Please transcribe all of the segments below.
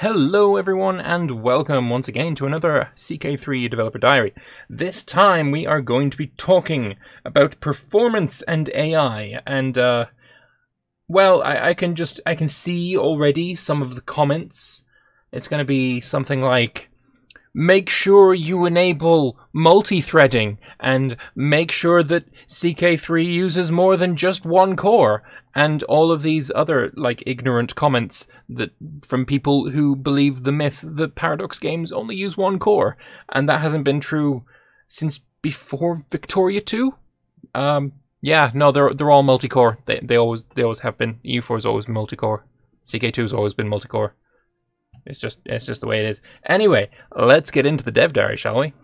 Hello, everyone, and welcome once again to another CK3 Developer Diary. This time we are going to be talking about performance and AI, and uh, well, I, I can just I can see already some of the comments. It's going to be something like, make sure you enable multi-threading and make sure that CK3 uses more than just one core and all of these other like ignorant comments that from people who believe the myth that Paradox games only use one core. And that hasn't been true since before Victoria 2 um yeah no they're they're all multi-core. They they always they always have been. EU4 has always multi-core. CK2 has always been multi-core it's just it's just the way it is. Anyway, let's get into the dev diary, shall we?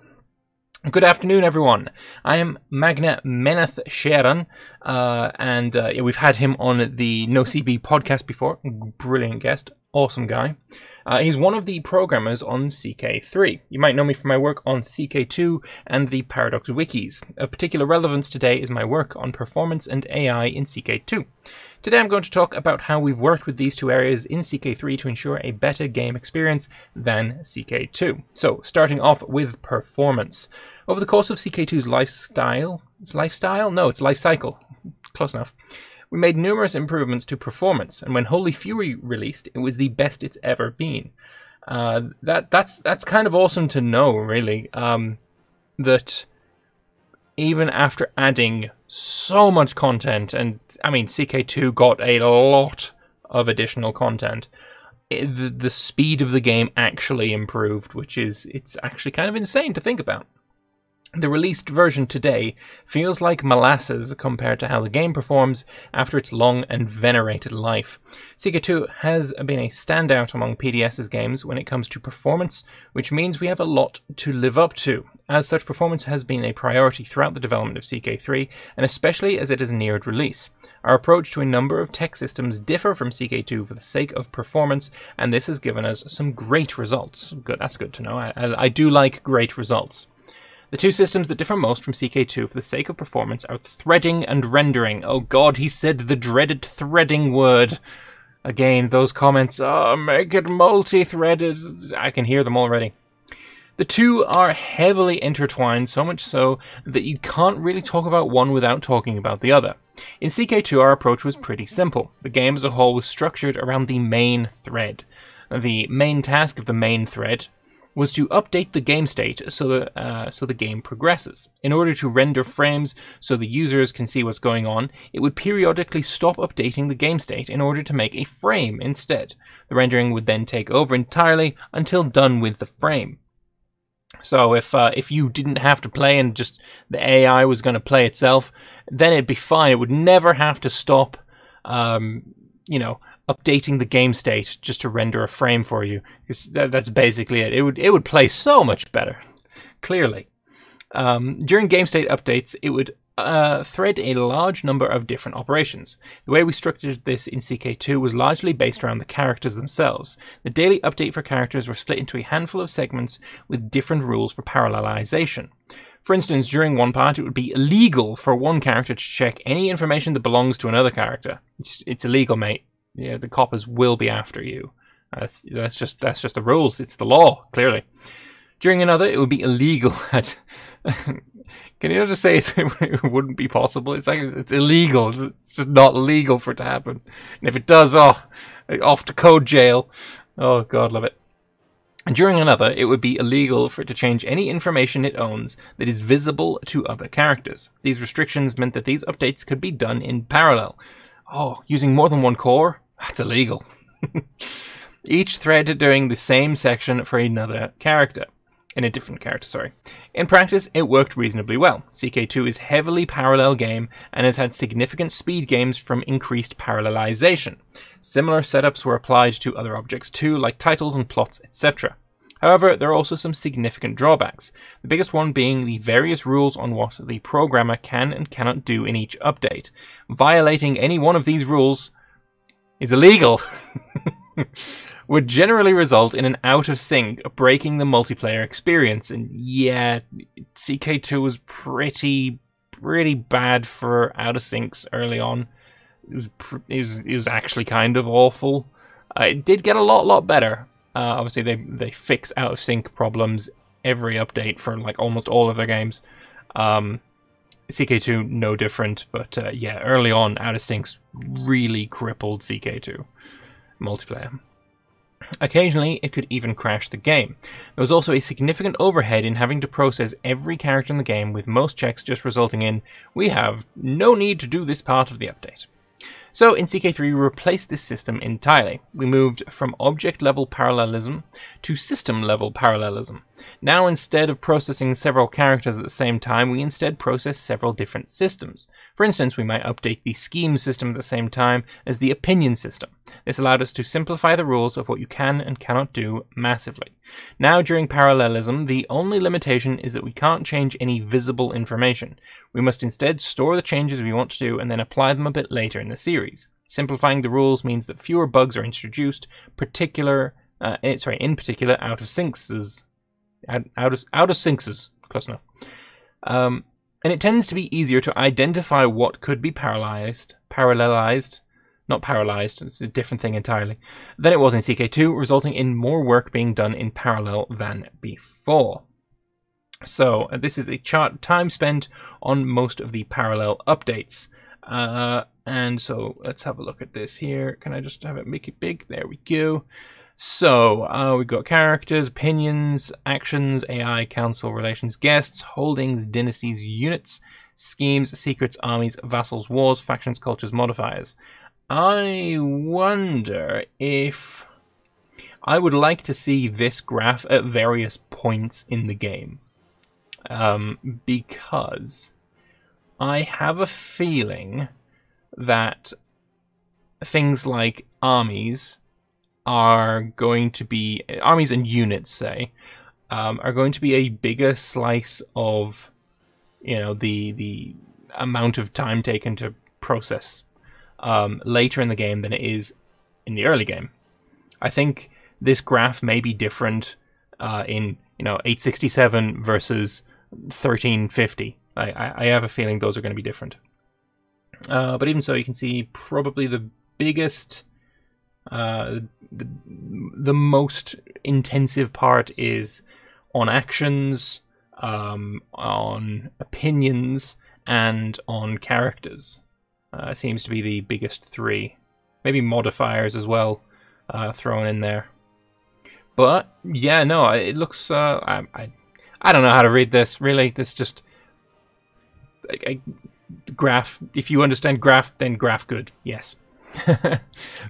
Good afternoon, everyone. I am Magne Meneth Skjæran, uh, and uh, yeah, we've had him on the NoCB podcast before. Brilliant guest, awesome guy. Uh, he's one of the programmers on CK3. You might know me from my work on CK2 and the Paradox wikis. Of particular relevance today is my work on performance and AI in CK2. Today I'm going to talk about how we've worked with these two areas in CK3 to ensure a better game experience than CK2. So, starting off with performance. Over the course of CK2's lifestyle, it's lifestyle? No, it's life cycle. Close enough. We made numerous improvements to performance, and when Holy Fury released, it was the best it's ever been. Uh, that that's that's kind of awesome to know, really. Um, that even after adding so much content, and I mean, CK2 got a lot of additional content. It, the, the speed of the game actually improved, which is it's actually kind of insane to think about. The released version today feels like molasses compared to how the game performs after its long and venerated life. CK2 has been a standout among PDS's games when it comes to performance, which means we have a lot to live up to. As such, performance has been a priority throughout the development of CK3, and especially as it has neared release. Our approach to a number of tech systems differ from CK2 for the sake of performance, and this has given us some great results. Good, that's good to know. I, I do like great results. The two systems that differ most from CK2 for the sake of performance are threading and rendering. Oh god, he said the dreaded threading word. Again, those comments, oh, make it multi-threaded. I can hear them already. The two are heavily intertwined, so much so that you can't really talk about one without talking about the other. In CK2, our approach was pretty simple. The game as a whole was structured around the main thread. The main task of the main thread was to update the game state so that uh, so the game progresses. In order to render frames so the users can see what's going on, it would periodically stop updating the game state in order to make a frame instead. The rendering would then take over entirely until done with the frame. So if uh, if you didn't have to play and just the AI was going to play itself, then it'd be fine. It would never have to stop. Um, you know, updating the game state just to render a frame for you. That, that's basically it. It would it would play so much better. Clearly, um, during game state updates, it would uh, thread a large number of different operations. The way we structured this in CK2 was largely based around the characters themselves. The daily update for characters were split into a handful of segments with different rules for parallelization. For instance, during one part, it would be illegal for one character to check any information that belongs to another character. It's, it's illegal, mate yeah, the coppers will be after you. That's that's just that's just the rules. It's the law, clearly. During another, it would be illegal. At, can you just say it wouldn't be possible? It's like it's illegal. It's just not legal for it to happen. And if it does, oh, off to code jail. Oh God, love it. And during another, it would be illegal for it to change any information it owns that is visible to other characters. These restrictions meant that these updates could be done in parallel. Oh, using more than one core? That's illegal. Each thread doing the same section for another character. In a different character, sorry. In practice, it worked reasonably well. CK2 is heavily parallel game and has had significant speed gains from increased parallelization. Similar setups were applied to other objects too, like titles and plots, etc. However, there are also some significant drawbacks, the biggest one being the various rules on what the programmer can and cannot do in each update. Violating any one of these rules is illegal, would generally result in an out of sync, breaking the multiplayer experience. And yeah, CK2 was pretty, pretty bad for out of syncs early on. It was, it was, it was actually kind of awful. Uh, it did get a lot, lot better, Uh, obviously, they they fix out of sync problems every update for like almost all of their games. Um, CK2 no different, but uh, yeah, early on, out of syncs really crippled CK2 multiplayer. Occasionally, it could even crash the game. There was also a significant overhead in having to process every character in the game, with most checks just resulting in, we have no need to do this part of the update. So in CK3 we replaced this system entirely. We moved from object level parallelism to system level parallelism. Now instead of processing several characters at the same time, we instead process several different systems. For instance, we might update the scheme system at the same time as the opinion system. This allowed us to simplify the rules of what you can and cannot do massively. Now during parallelism, the only limitation is that we can't change any visible information. We must instead store the changes we want to do and then apply them a bit later in the series series. Simplifying the rules means that fewer bugs are introduced, particular, uh, eh, sorry, in particular, out of syncs, out, out of out of syncs, close enough. Um, and it tends to be easier to identify what could be parallelized, parallelized, not paralyzed, it's a different thing entirely, than it was in CK2, resulting in more work being done in parallel than before. So, uh, this is a chart time spent on most of the parallel updates. Uh, and so let's have a look at this here. Can I just have it make it big? There we go. So uh, we've got characters, opinions, actions, AI, council, relations, guests, holdings, dynasties, units, schemes, secrets, armies, vassals, wars, factions, cultures, modifiers. I wonder if I would like to see this graph at various points in the game. Um, because I have a feeling that things like armies are going to be armies and units, say, um, are going to be a bigger slice of you know the the amount of time taken to process um, later in the game than it is in the early game. I think this graph may be different uh, in you know 867 versus 1350. I, I have a feeling those are going to be different. Uh, but even so, you can see probably the biggest, uh, the, the most intensive part is on actions, um, on opinions, and on characters. Uh, seems to be the biggest three. Maybe modifiers as well uh, thrown in there. But yeah, no, it looks. Uh, I, I, I don't know how to read this. Really, this just. I, I graph. If you understand graph, then graph good. Yes.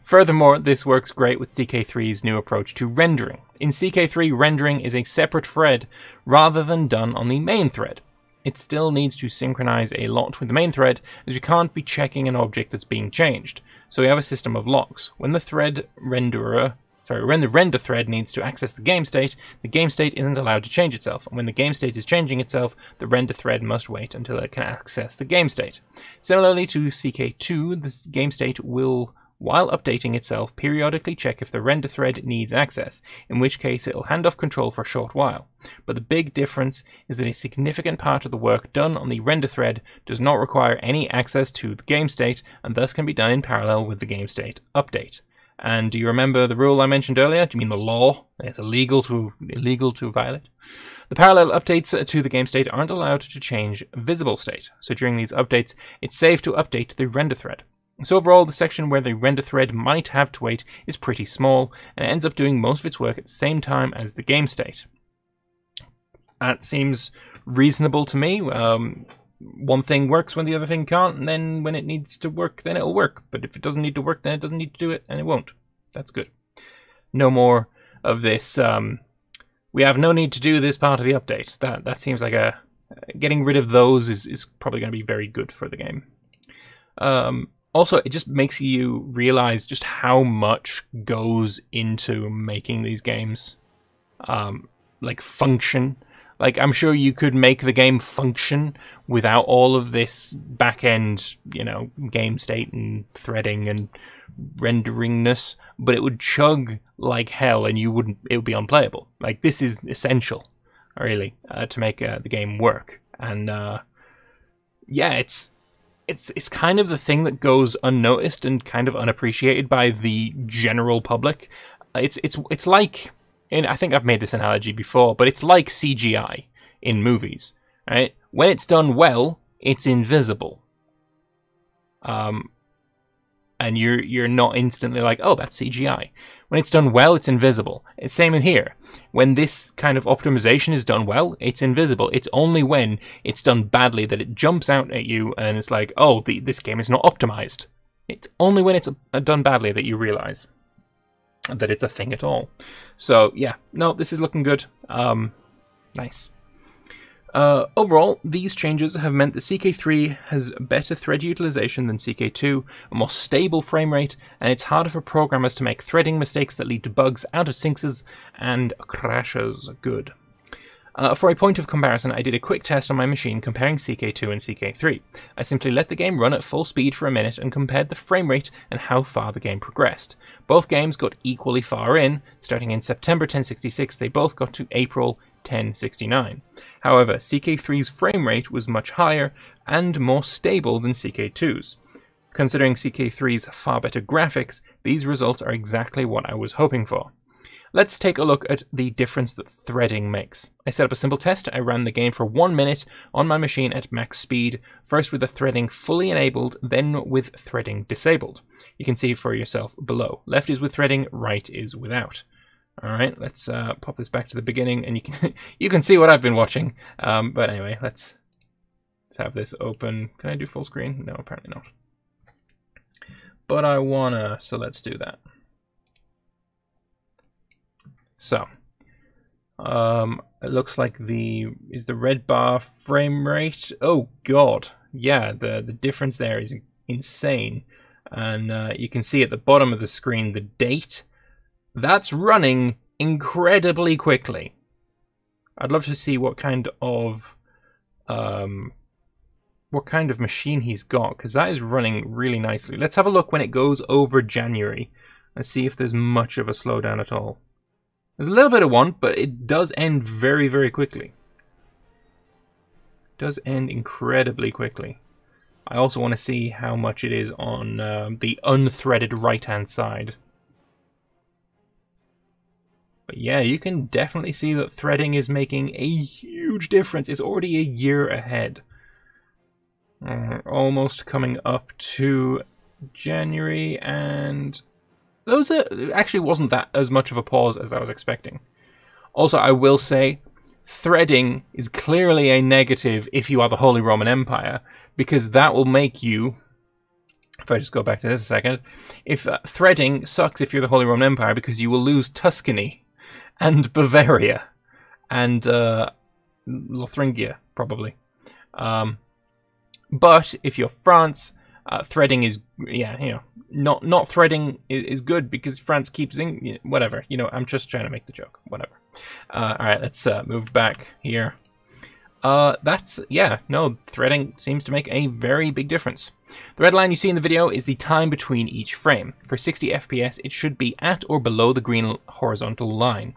Furthermore, this works great with CK3's new approach to rendering. In CK3, rendering is a separate thread rather than done on the main thread. It still needs to synchronize a lot with the main thread, as you can't be checking an object that's being changed. So we have a system of locks. When the thread renderer sorry, when the render thread needs to access the game state, the game state isn't allowed to change itself, and when the game state is changing itself, the render thread must wait until it can access the game state. Similarly to CK2, the game state will while updating itself, periodically check if the render thread needs access, in which case it'll hand off control for a short while. But the big difference is that a significant part of the work done on the render thread does not require any access to the game state and thus can be done in parallel with the game state update. And do you remember the rule I mentioned earlier? Do you mean the law? It's illegal to illegal to violate. The parallel updates to the game state aren't allowed to change visible state. So during these updates, it's safe to update the render thread. So overall, the section where the render thread might have to wait is pretty small, and it ends up doing most of its work at the same time as the game state. That seems reasonable to me. Um, one thing works when the other thing can't, and then when it needs to work, then it'll work. But if it doesn't need to work, then it doesn't need to do it, and it won't. That's good. No more of this. Um, we have no need to do this part of the update. That that seems like a getting rid of those is is probably going to be very good for the game. Um, also, it just makes you realize just how much goes into making these games um, like function like, I'm sure you could make the game function without all of this back end, you know, game state and threading and renderingness, but it would chug like hell and you wouldn't, it would be unplayable. Like, this is essential, really, uh, to make uh, the game work. And, uh, yeah, it's, it's it's kind of the thing that goes unnoticed and kind of unappreciated by the general public. It's it's it's like and I think I've made this analogy before, but it's like CGI in movies, right? When it's done well, it's invisible. Um, and you're you're not instantly like, oh, that's CGI. When it's done well, it's invisible. It's same in here. When this kind of optimization is done well, it's invisible. It's only when it's done badly that it jumps out at you and it's like, oh, the, this game is not optimized. It's only when it's uh, done badly that you realize that it's a thing at all. So yeah, no, this is looking good. Um, nice. Uh, overall, these changes have meant that CK3 has better thread utilization than CK2, a more stable frame rate, and it's harder for programmers to make threading mistakes that lead to bugs, out of syncs, and crashes good. Uh, for a point of comparison, I did a quick test on my machine comparing CK2 and CK3. I simply let the game run at full speed for a minute and compared the frame rate and how far the game progressed. Both games got equally far in, starting in September 1066, they both got to April 1069. However, CK3's frame rate was much higher and more stable than CK2's. Considering CK3's far better graphics, these results are exactly what I was hoping for. Let's take a look at the difference that threading makes. I set up a simple test. I ran the game for one minute on my machine at max speed, first with the threading fully enabled, then with threading disabled. You can see for yourself below. Left is with threading, right is without. All right, let's uh, pop this back to the beginning, and you can you can see what I've been watching. Um, but anyway, let's let's have this open. Can I do full screen? No, apparently not. But I wanna, so let's do that. So, um, it looks like the is the red bar frame rate. Oh God, yeah, the the difference there is insane, and uh, you can see at the bottom of the screen the date that's running incredibly quickly. I'd love to see what kind of um, what kind of machine he's got because that is running really nicely. Let's have a look when it goes over January and see if there's much of a slowdown at all. There's a little bit of one, but it does end very, very quickly. It does end incredibly quickly. I also want to see how much it is on um, the unthreaded right-hand side. But yeah, you can definitely see that threading is making a huge difference. It's already a year ahead. Uh, almost coming up to January, and those are, actually wasn't that as much of a pause as I was expecting. Also, I will say, threading is clearly a negative if you are the Holy Roman Empire, because that will make you. If I just go back to this a second, if uh, threading sucks if you're the Holy Roman Empire because you will lose Tuscany and Bavaria and uh, Lotharingia, probably. Um, but if you're France, uh, threading is yeah, you know, not not threading is, is good because France keeps in whatever. You know, I'm just trying to make the joke. Whatever. Uh, all right, let's uh, move back here. Uh, that's, yeah, no, threading seems to make a very big difference. The red line you see in the video is the time between each frame. For 60 FPS, it should be at or below the green horizontal line.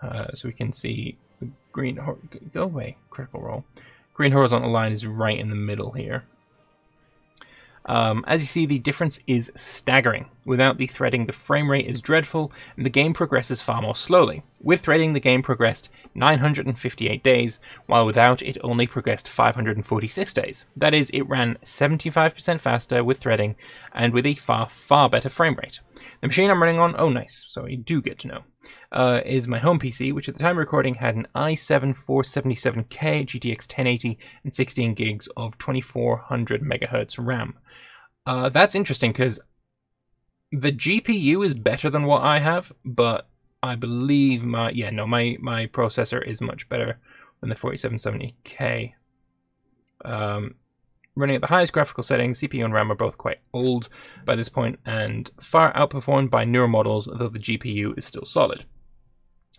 Uh, so we can see the green, go away, critical role. Green horizontal line is right in the middle here. Um, as you see, the difference is staggering. Without the threading, the frame rate is dreadful, and the game progresses far more slowly. With threading, the game progressed 958 days, while without, it only progressed 546 days. That is, it ran 75% faster with threading, and with a far, far better frame rate. The machine I'm running on, oh nice, so you do get to know, uh, is my home PC, which at the time of recording had an i7 4770K GTX 1080 and 16 gigs of 2400 megahertz RAM. Uh, that's interesting because the GPU is better than what I have, but I believe my yeah no my my processor is much better than the 4770K. Um, running at the highest graphical settings, CPU and RAM are both quite old by this point and far outperformed by newer models, though the GPU is still solid.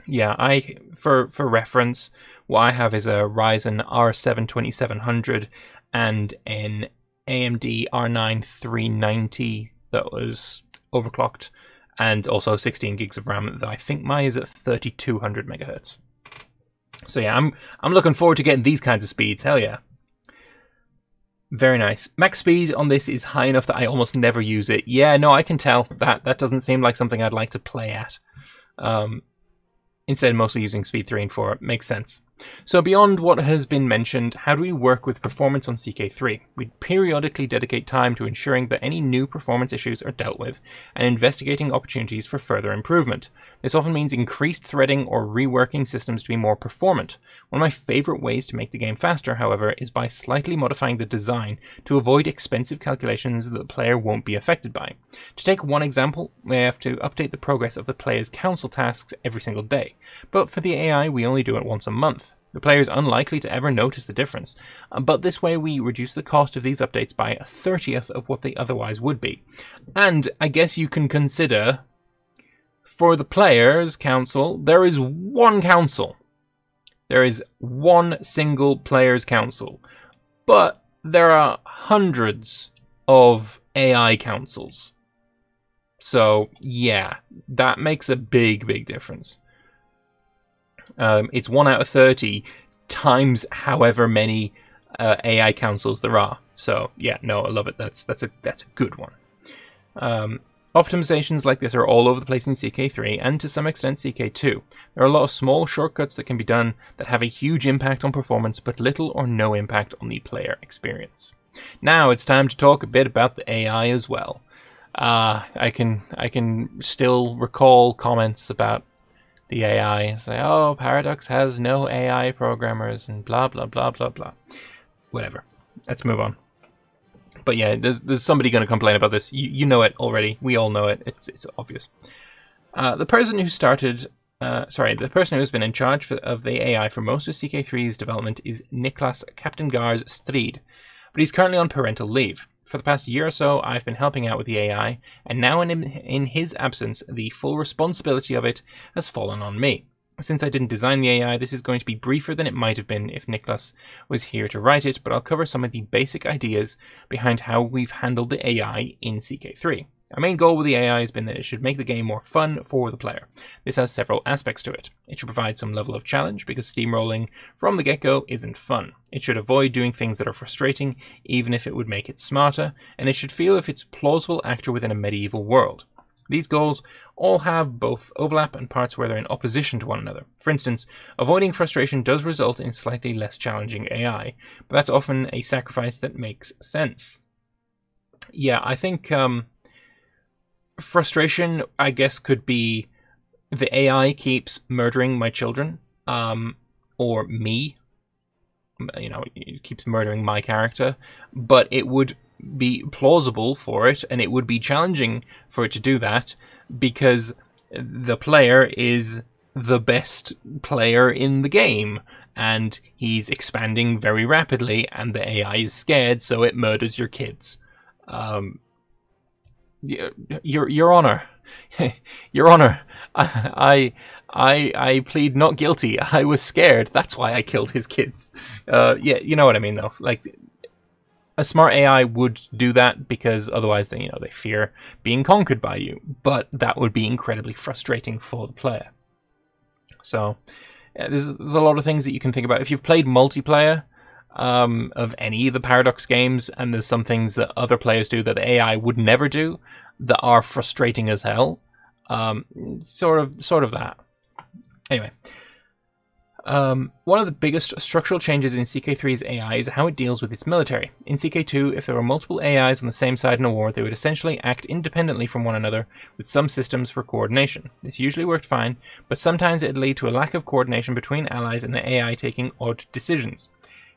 Yeah, I for for reference, what I have is a Ryzen R7 2700 and an AMD R9 390 that was overclocked, and also 16 gigs of RAM. That I think mine is at 3200 megahertz. So yeah, I'm I'm looking forward to getting these kinds of speeds. Hell yeah. Very nice. Max speed on this is high enough that I almost never use it. Yeah, no, I can tell. That that doesn't seem like something I'd like to play at. Um, instead mostly using speed 3 and 4 makes sense. So beyond what has been mentioned, how do we work with performance on CK3? We periodically dedicate time to ensuring that any new performance issues are dealt with and investigating opportunities for further improvement. This often means increased threading or reworking systems to be more performant. One of my favorite ways to make the game faster, however, is by slightly modifying the design to avoid expensive calculations that the player won't be affected by. To take one example, we have to update the progress of the player's council tasks every single day, but for the AI we only do it once a month. The player is unlikely to ever notice the difference, uh, but this way we reduce the cost of these updates by a thirtieth of what they otherwise would be. And I guess you can consider for the players' council, there is one council. There is one single players' council. But there are hundreds of AI councils. So, yeah, that makes a big, big difference. Um, it's one out of 30 times however many uh, AI councils there are. So yeah, no, I love it. That's that's a that's a good one. Um, optimizations like this are all over the place in CK3 and to some extent CK2. There are a lot of small shortcuts that can be done that have a huge impact on performance but little or no impact on the player experience. Now it's time to talk a bit about the AI as well. Uh, I can I can still recall comments about the AI. Say, oh, Paradox has no AI programmers and blah blah blah blah blah. Whatever. Let's move on. But yeah, there's there's somebody going to complain about this. You you know it already. We all know it. It's it's obvious. Uh, the person who started, uh, sorry, the person who has been in charge for, of the AI for most of CK3's development is Niklas Captain Gars Strid, but he's currently on parental leave. For the past year or so, I've been helping out with the AI, and now in, in his absence, the full responsibility of it has fallen on me. Since I didn't design the AI, this is going to be briefer than it might have been if Niklas was here to write it, but I'll cover some of the basic ideas behind how we've handled the AI in CK3. Our main goal with the AI has been that it should make the game more fun for the player. This has several aspects to it. It should provide some level of challenge because steamrolling from the get-go isn't fun. It should avoid doing things that are frustrating, even if it would make it smarter, and it should feel if it's a plausible actor within a medieval world. These goals all have both overlap and parts where they're in opposition to one another. For instance, avoiding frustration does result in slightly less challenging AI, but that's often a sacrifice that makes sense. Yeah, I think um, frustration, I guess, could be the AI keeps murdering my children, um, or me. You know, it keeps murdering my character, but it would be plausible for it, and it would be challenging for it to do that because the player is the best player in the game and he's expanding very rapidly and the AI is scared so it murders your kids. Um, your Your Honor, Your Honor, I, I, I plead not guilty. I was scared. That's why I killed his kids. Uh, yeah, you know what I mean, though. Like, a smart AI would do that because otherwise, they, you know, they fear being conquered by you. But that would be incredibly frustrating for the player. So, yeah, there's, there's a lot of things that you can think about. If you've played multiplayer, um, of any of the Paradox games, and there's some things that other players do that the AI would never do that are frustrating as hell. Um, sort of, sort of that. Anyway, um, one of the biggest structural changes in CK3's AI is how it deals with its military. In CK2, if there were multiple AIs on the same side in a war, they would essentially act independently from one another with some systems for coordination. This usually worked fine, but sometimes it would lead to a lack of coordination between allies and the AI taking odd decisions.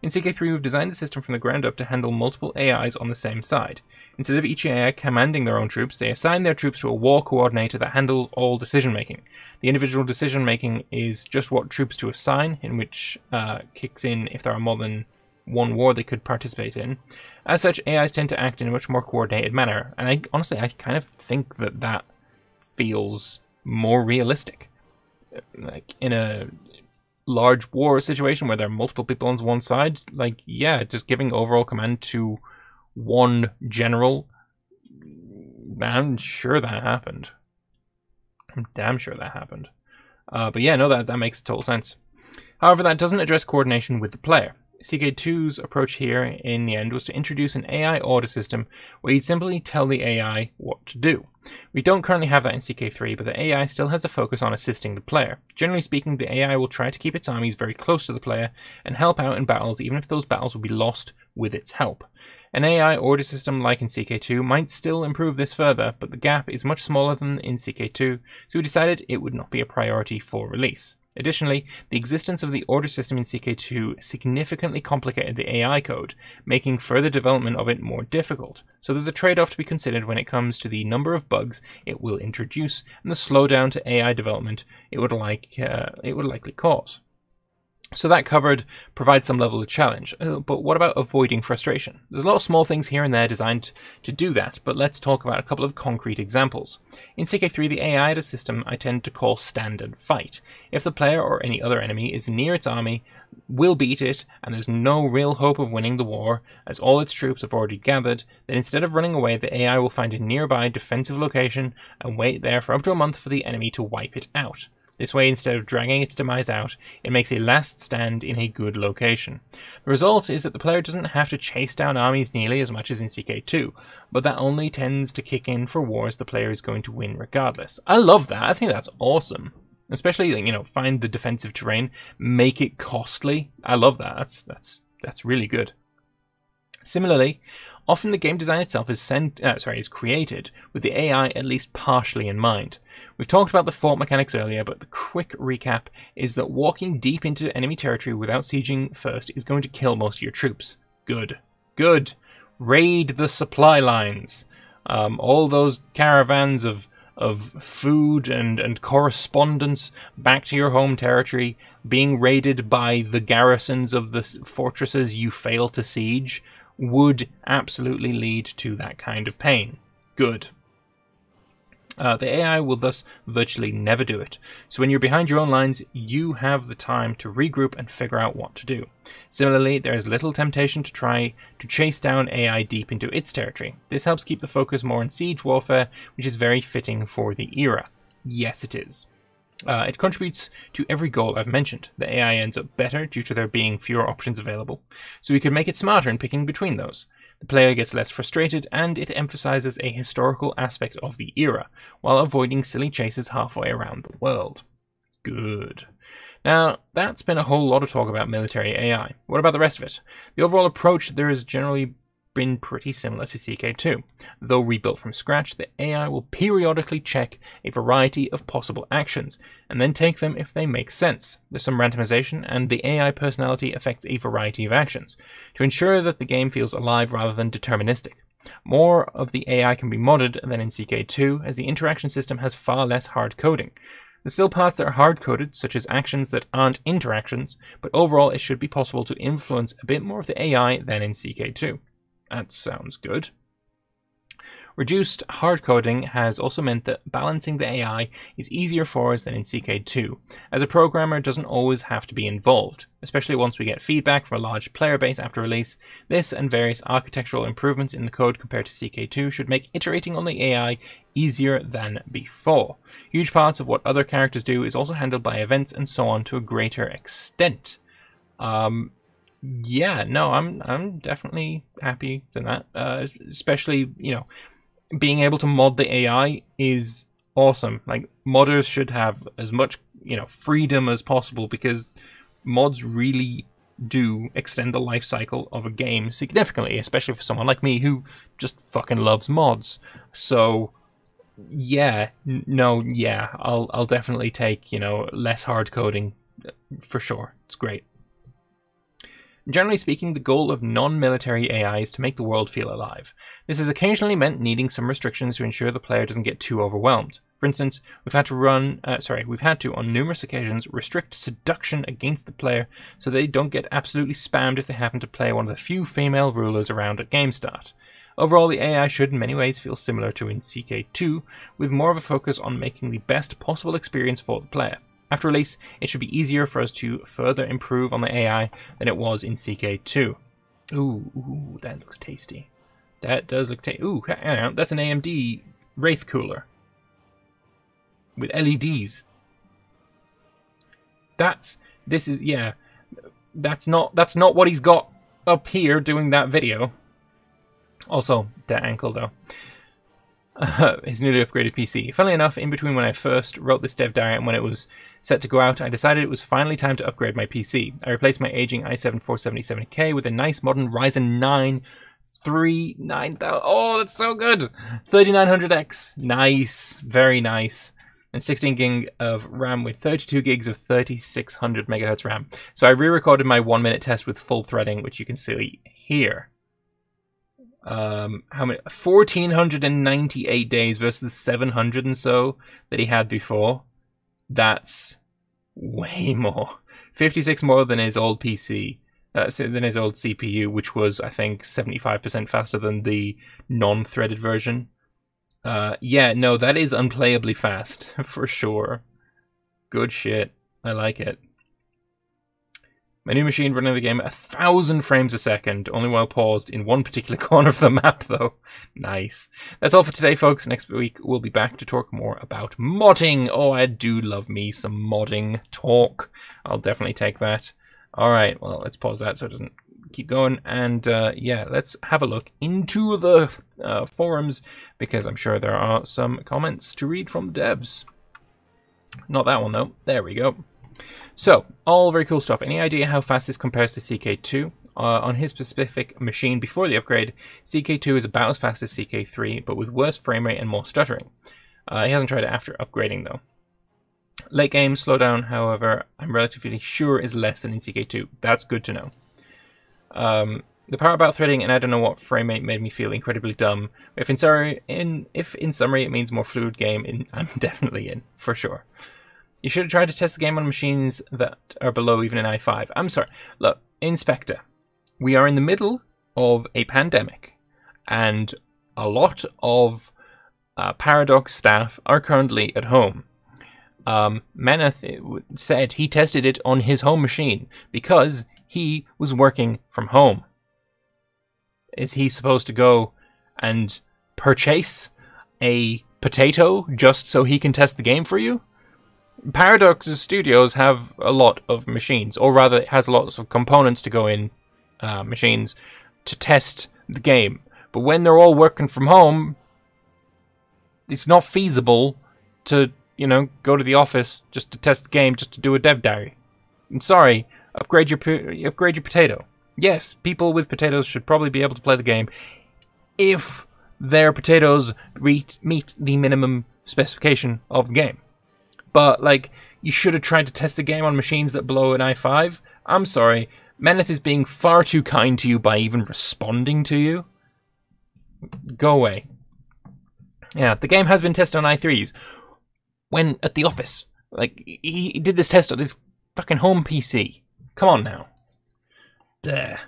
In CK3, we've designed the system from the ground up to handle multiple AIs on the same side. Instead of each AI commanding their own troops, they assign their troops to a war coordinator that handles all decision making. The individual decision making is just what troops to assign, in which uh, kicks in if there are more than one war they could participate in. As such, AIs tend to act in a much more coordinated manner, and I honestly I kind of think that that feels more realistic. Like in a large war situation where there are multiple people on one side, like yeah, just giving overall command to one general. I'm sure that happened. I'm damn sure that happened. Uh, but yeah, no, that that makes total sense. However, that doesn't address coordination with the player. CK2's approach here in the end was to introduce an AI order system where you'd simply tell the AI what to do. We don't currently have that in CK3, but the AI still has a focus on assisting the player. Generally speaking, the AI will try to keep its armies very close to the player and help out in battles, even if those battles will be lost with its help. An AI order system like in CK2 might still improve this further, but the gap is much smaller than in CK2, so we decided it would not be a priority for release. Additionally, the existence of the order system in CK2 significantly complicated the AI code, making further development of it more difficult. So there's a trade-off to be considered when it comes to the number of bugs it will introduce and the slowdown to AI development it would like uh, it would likely cause. So that covered provides some level of challenge. Uh, but what about avoiding frustration? There's a lot of small things here and there designed to do that, but let's talk about a couple of concrete examples. In CK3, the AI at a system I tend to call stand and fight. If the player or any other enemy is near its army, will beat it, and there's no real hope of winning the war, as all its troops have already gathered, then instead of running away, the AI will find a nearby defensive location and wait there for up to a month for the enemy to wipe it out. This way, instead of dragging its demise out, it makes a last stand in a good location. The result is that the player doesn't have to chase down armies nearly as much as in CK2, but that only tends to kick in for wars the player is going to win regardless. I love that. I think that's awesome. Especially, you know, find the defensive terrain, make it costly. I love that. That's that's that's really good. Similarly, often the game design itself is sent, uh, sorry, is created with the AI at least partially in mind. We've talked about the fort mechanics earlier, but the quick recap is that walking deep into enemy territory without sieging first is going to kill most of your troops. Good. Good. Raid the supply lines. Um, all those caravans of of food and, and correspondence back to your home territory being raided by the garrisons of the fortresses you fail to siege would absolutely lead to that kind of pain. Good. Uh, the AI will thus virtually never do it. So when you're behind your own lines, you have the time to regroup and figure out what to do. Similarly, there is little temptation to try to chase down AI deep into its territory. This helps keep the focus more on siege warfare, which is very fitting for the era. Yes, it is. Uh, it contributes to every goal I've mentioned. The AI ends up better due to there being fewer options available, so we can make it smarter in picking between those. The player gets less frustrated, and it emphasizes a historical aspect of the era, while avoiding silly chases halfway around the world. Good. Now, that's been a whole lot of talk about military AI. What about the rest of it? The overall approach there is generally been pretty similar to CK2. Though rebuilt from scratch, the AI will periodically check a variety of possible actions, and then take them if they make sense. There's some randomization, and the AI personality affects a variety of actions, to ensure that the game feels alive rather than deterministic. More of the AI can be modded than in CK2, as the interaction system has far less hard coding. There's still parts that are hard coded, such as actions that aren't interactions, but overall it should be possible to influence a bit more of the AI than in CK2. That sounds good. Reduced hardcoding has also meant that balancing the AI is easier for us than in CK2, as a programmer doesn't always have to be involved, especially once we get feedback from a large player base after release. This and various architectural improvements in the code compared to CK2 should make iterating on the AI easier than before. Huge parts of what other characters do is also handled by events and so on to a greater extent. Um, yeah, no, I'm I'm definitely happy than that. Uh, especially you know, being able to mod the AI is awesome. Like modders should have as much you know freedom as possible because mods really do extend the life cycle of a game significantly, especially for someone like me who just fucking loves mods. So yeah, no, yeah, I'll I'll definitely take you know less hard coding uh, for sure. It's great. Generally speaking, the goal of non-military AI is to make the world feel alive. This has occasionally meant needing some restrictions to ensure the player doesn't get too overwhelmed. For instance, we've had to run, uh, sorry, we've had to on numerous occasions restrict seduction against the player so they don't get absolutely spammed if they happen to play one of the few female rulers around at game start. Overall, the AI should in many ways feel similar to in CK2, with more of a focus on making the best possible experience for the player. After release, it should be easier for us to further improve on the AI than it was in CK2. Ooh, ooh that looks tasty. That does look tasty. Ooh, that's an AMD Wraith cooler with LEDs. That's this is yeah. That's not that's not what he's got up here doing that video. Also, that ankle though. Uh, his newly upgraded PC. Funnily enough, in between when I first wrote this dev diary and when it was set to go out, I decided it was finally time to upgrade my PC. I replaced my aging i7 4770K with a nice modern Ryzen 9 3 9000. Oh, that's so good! 3900X. Nice. Very nice. And 16 gig of RAM with 32 gigs of 3600 megahertz RAM. So I re-recorded my one minute test with full threading, which you can see here um, how many? 1498 days versus 700 and so that he had before. That's way more. 56 more than his old PC, uh, than his old CPU, which was, I think, 75% faster than the non threaded version. Uh, yeah, no, that is unplayably fast, for sure. Good shit. I like it. My new machine running the game at a thousand frames a second, only while paused in one particular corner of the map, though. Nice. That's all for today, folks. Next week, we'll be back to talk more about modding. Oh, I do love me some modding talk. I'll definitely take that. All right, well, let's pause that so it doesn't keep going. And uh, yeah, let's have a look into the uh, forums because I'm sure there are some comments to read from devs. Not that one, though. There we go. So, all very cool stuff. Any idea how fast this compares to CK2? Uh, on his specific machine before the upgrade, CK2 is about as fast as CK3, but with worse frame rate and more stuttering. Uh, he hasn't tried it after upgrading though. Late game slowdown, however, I'm relatively sure is less than in CK2. That's good to know. Um, the part about threading, and I don't know what frame rate made me feel incredibly dumb. If in summary, in if in summary it means more fluid game, in, I'm definitely in for sure. You should have tried to test the game on machines that are below even an i5. I'm sorry. Look, Inspector, we are in the middle of a pandemic, and a lot of uh, Paradox staff are currently at home. Um, said he tested it on his home machine because he was working from home. Is he supposed to go and purchase a potato just so he can test the game for you? Paradox Studios have a lot of machines, or rather, it has lots of components to go in uh, machines to test the game. But when they're all working from home, it's not feasible to, you know, go to the office just to test the game, just to do a dev diary. I'm sorry, upgrade your upgrade your potato. Yes, people with potatoes should probably be able to play the game if their potatoes meet the minimum specification of the game. But like, you should have tried to test the game on machines that blow an i5. I'm sorry, Meneth is being far too kind to you by even responding to you. Go away. Yeah, the game has been tested on i3s. When at the office. Like, he did this test on his fucking home PC. Come on now. There.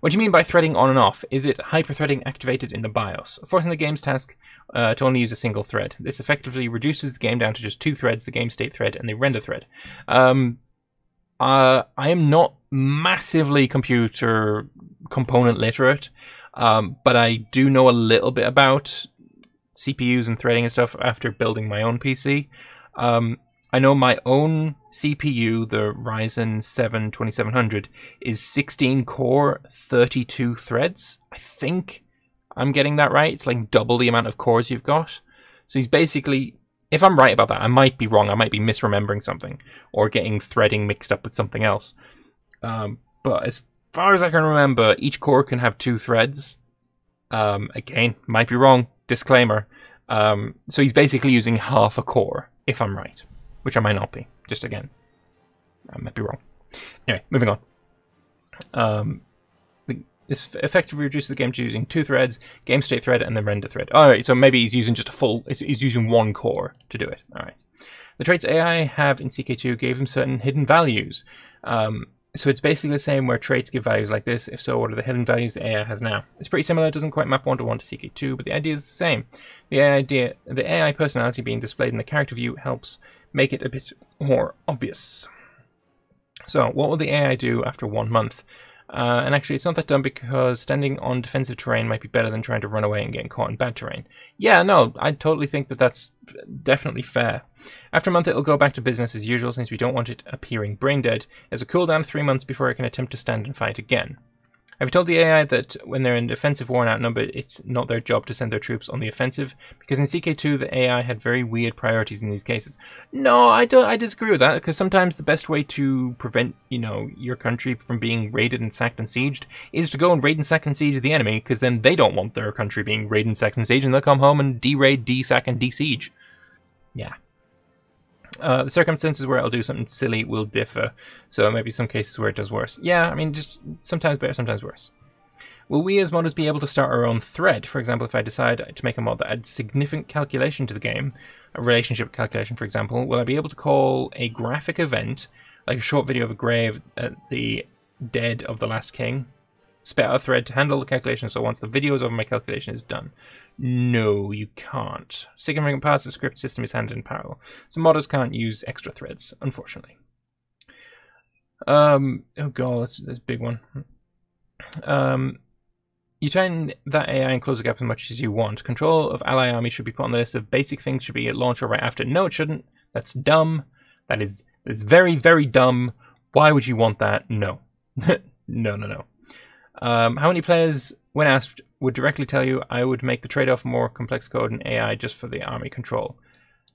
What do you mean by threading on and off? Is it hyperthreading activated in the BIOS? Forcing the game's task uh, to only use a single thread. This effectively reduces the game down to just two threads, the game state thread and the render thread. Um, uh, I am not massively computer component literate, um, but I do know a little bit about CPUs and threading and stuff after building my own PC. Um, I know my own CPU, the Ryzen 7 2700, is 16 core, 32 threads. I think I'm getting that right. It's like double the amount of cores you've got. So he's basically, if I'm right about that, I might be wrong. I might be misremembering something or getting threading mixed up with something else. Um, but as far as I can remember, each core can have two threads. Um, again, might be wrong. Disclaimer. Um, so he's basically using half a core, if I'm right which I might not be. Just again, I might be wrong. Anyway, moving on. Um, this effectively reduces the game to using two threads, game state thread, and the render thread. All right, so maybe he's using just a full. He's using one core to do it. All right. The traits AI have in CK2 gave him certain hidden values. Um, so it's basically the same where traits give values like this. If so, what are the hidden values the AI has now? It's pretty similar. It doesn't quite map one to one to CK2, but the idea is the same. The idea, the AI personality being displayed in the character view helps make it a bit more obvious. So, what will the AI do after one month? Uh, and actually, it's not that dumb because standing on defensive terrain might be better than trying to run away and getting caught in bad terrain. Yeah, no, I totally think that that's definitely fair. After a month, it'll go back to business as usual since we don't want it appearing brain dead. There's a cooldown of three months before it can attempt to stand and fight again. I've told the AI that when they're in defensive war and outnumbered, it's not their job to send their troops on the offensive, because in CK2 the AI had very weird priorities in these cases. No, I don't. I disagree with that, because sometimes the best way to prevent, you know, your country from being raided and sacked and sieged is to go and raid and sack and siege the enemy, because then they don't want their country being raided and sacked and sieged, and they'll come home and de-raid, de-sack, and de-siege. Yeah. Uh, the circumstances where I'll do something silly will differ, so there might be some cases where it does worse. Yeah, I mean, just sometimes better, sometimes worse. Will we as modders be able to start our own thread? For example, if I decide to make a mod that adds significant calculation to the game, a relationship calculation, for example, will I be able to call a graphic event, like a short video of a grave at the dead of the last king, out a thread to handle the calculation so once the video is over, my calculation is done? No, you can't. Significant parts of the script system is handled in parallel, so modders can't use extra threads, unfortunately. Um, oh god, that's, that's a big one. Um, you train that AI and close the gap as much as you want. Control of ally army should be put on the list of basic things should be at launch or right after. No, it shouldn't. That's dumb. That is that's very, very dumb. Why would you want that? No. no, no, no. Um, how many players, when asked, would directly tell you I would make the trade-off more complex code and AI just for the army control?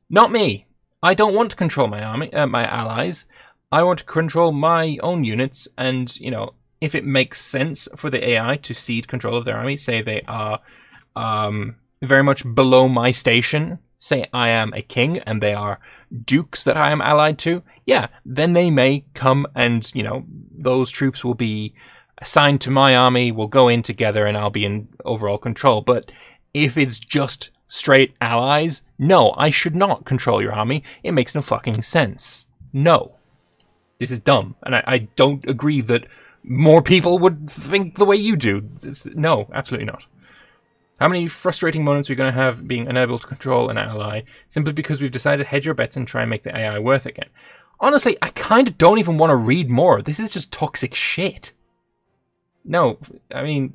Not me. I don't want to control my army, uh, my allies. I want to control my own units, and you know, if it makes sense for the AI to cede control of their army, say they are um, very much below my station, say I am a king and they are dukes that I am allied to, yeah, then they may come and you know those troops will be assigned to my army, we'll go in together and I'll be in overall control. But if it's just straight allies, no, I should not control your army. It makes no fucking sense. No. This is dumb. And I, I don't agree that more people would think the way you do. It's, no, absolutely not. How many frustrating moments are we going to have being unable to control an ally simply because we've decided to hedge our bets and try and make the AI worth it again? Honestly, I kind of don't even want to read more. This is just toxic shit. No, I mean,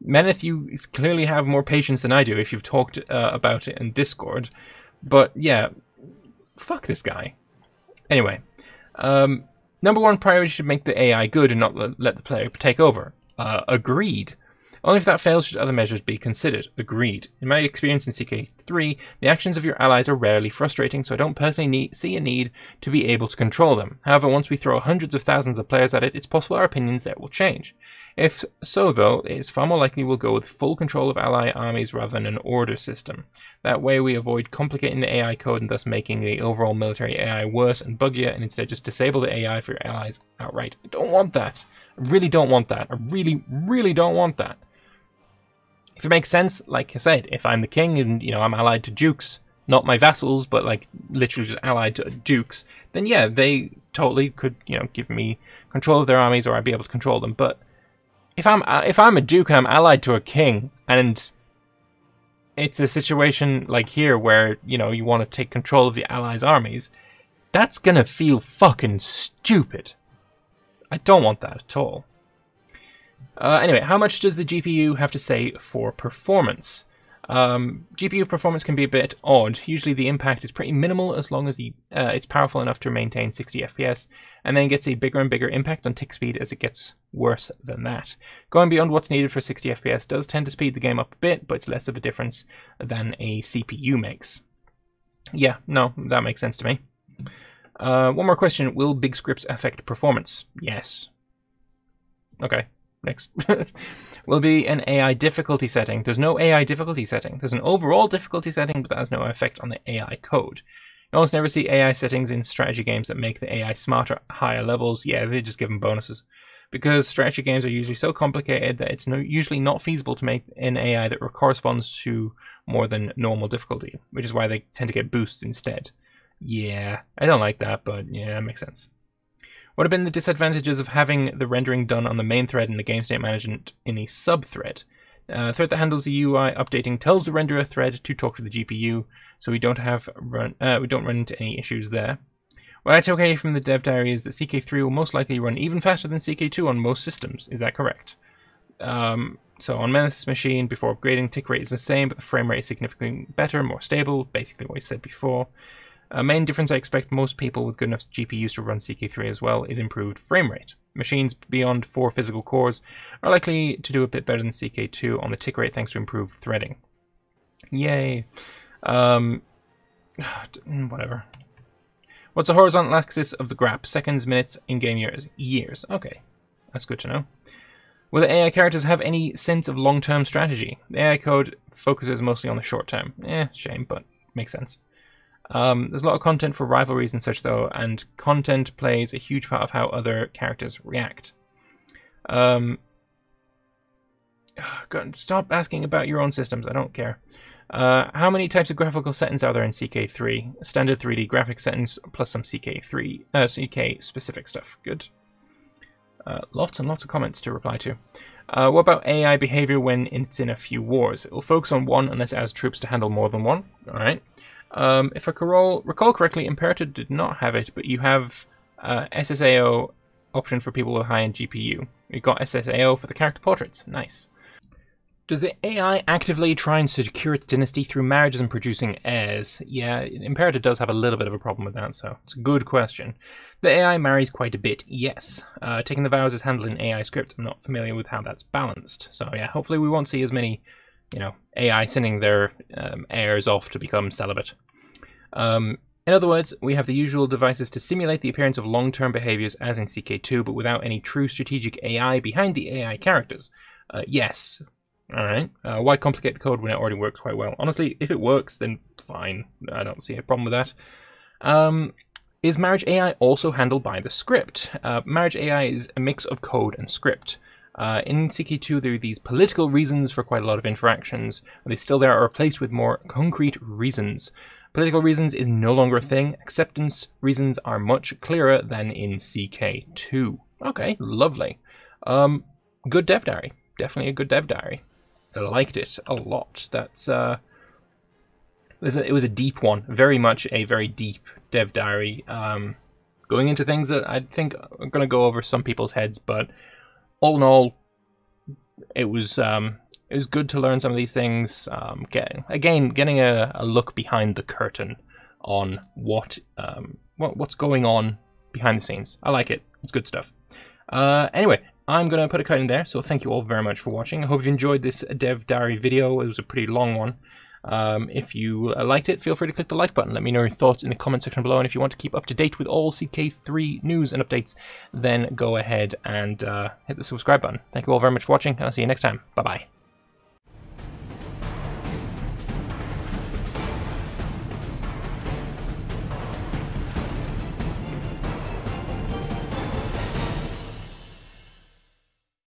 Meneth, you clearly have more patience than I do if you've talked uh, about it in Discord. But yeah, fuck this guy. Anyway, um, number one priority should make the AI good and not let the player take over. Uh, agreed. Only if that fails should other measures be considered. Agreed. In my experience in CK3, the actions of your allies are rarely frustrating, so I don't personally need, see a need to be able to control them. However, once we throw hundreds of thousands of players at it, it's possible our opinions there will change. If so, though, it's far more likely we'll go with full control of ally armies rather than an order system. That way we avoid complicating the AI code and thus making the overall military AI worse and buggier, and instead just disable the AI for your allies outright. I don't want that. I really don't want that. I really, really don't want that. If it makes sense, like I said, if I'm the king and you know I'm allied to dukes, not my vassals, but like literally just allied to dukes, then yeah, they totally could you know give me control of their armies or I'd be able to control them. But if I'm uh, if I'm a duke and I'm allied to a king and it's a situation like here where you know you want to take control of the allies' armies, that's gonna feel fucking stupid. I don't want that at all. Uh, anyway, how much does the GPU have to say for performance? Um, GPU performance can be a bit odd. Usually the impact is pretty minimal as long as the, uh, it's powerful enough to maintain 60 FPS, and then gets a bigger and bigger impact on tick speed as it gets worse than that. Going beyond what's needed for 60 FPS does tend to speed the game up a bit, but it's less of a difference than a CPU makes. Yeah, no, that makes sense to me. Uh, one more question. Will big scripts affect performance? Yes. Okay next will be an AI difficulty setting. There's no AI difficulty setting. There's an overall difficulty setting, but that has no effect on the AI code. You almost never see AI settings in strategy games that make the AI smarter at higher levels. Yeah, they just give them bonuses. Because strategy games are usually so complicated that it's no, usually not feasible to make an AI that corresponds to more than normal difficulty, which is why they tend to get boosts instead. Yeah, I don't like that, but yeah, it makes sense. What have been the disadvantages of having the rendering done on the main thread and the game state management in a sub-thread? Uh, thread that handles the UI updating tells the renderer thread to talk to the GPU, so we don't have run uh, we don't run into any issues there. What I take away from the dev diary is that CK3 will most likely run even faster than CK2 on most systems. Is that correct? Um, so on Meneth's machine, before upgrading, tick rate is the same, but the frame rate is significantly better, more stable, basically what we said before. A main difference I expect most people with good enough GPUs to run CK3 as well is improved frame rate. Machines beyond four physical cores are likely to do a bit better than CK2 on the tick rate thanks to improved threading. Yay. Um, whatever. What's the horizontal axis of the graph? Seconds, minutes, in-game years. Years. Okay. That's good to know. Will the AI characters have any sense of long-term strategy? The AI code focuses mostly on the short term. Eh, shame, but makes sense. Um, there's a lot of content for rivalries and such, though, and content plays a huge part of how other characters react. Um, God, stop asking about your own systems. I don't care. Uh, how many types of graphical settings are there in CK3? Standard 3D graphic settings plus some CK3, uh, CK specific stuff. Good. Uh, lots and lots of comments to reply to. Uh, what about AI behavior when it's in a few wars? It will focus on one unless it has troops to handle more than one. All right. Um, if I recall, recall correctly, Imperator did not have it, but you have uh, SSAO option for people with high-end GPU. You've got SSAO for the character portraits. Nice. Does the AI actively try and secure its dynasty through marriages and producing heirs? Yeah, Imperator does have a little bit of a problem with that, so it's a good question. The AI marries quite a bit, yes. Uh, taking the vows is handled in AI script. I'm not familiar with how that's balanced. So yeah, hopefully we won't see as many, you know, AI sending their um, heirs off to become celibate. Um, in other words, we have the usual devices to simulate the appearance of long-term behaviors as in CK2, but without any true strategic AI behind the AI characters. Uh, yes, all right. Uh, why complicate the code when it already works quite well? Honestly, if it works, then fine. I don't see a problem with that. Um, is Marriage AI also handled by the script? Uh, Marriage AI is a mix of code and script. Uh, in CK2, there are these political reasons for quite a lot of interactions, they still there are replaced with more concrete reasons. Political reasons is no longer a thing. Acceptance reasons are much clearer than in CK2. Okay, lovely. Um, good dev diary. Definitely a good dev diary. I liked it a lot. That's uh, it was, a, it was a deep one, very much a very deep dev diary. Um, going into things that I think are going to go over some people's heads, but all in all, it was um, it was good to learn some of these things. Um, get, again, getting a, a look behind the curtain on what um, what what's going on behind the scenes. I like it. It's good stuff. Uh, anyway, I'm going to put a cut in there, so thank you all very much for watching. I hope you enjoyed this Dev Diary video. It was a pretty long one. Um, if you uh, liked it, feel free to click the like button. Let me know your thoughts in the comment section below. And if you want to keep up to date with all CK3 news and updates, then go ahead and uh, hit the subscribe button. Thank you all very much for watching, and I'll see you next time. Bye-bye.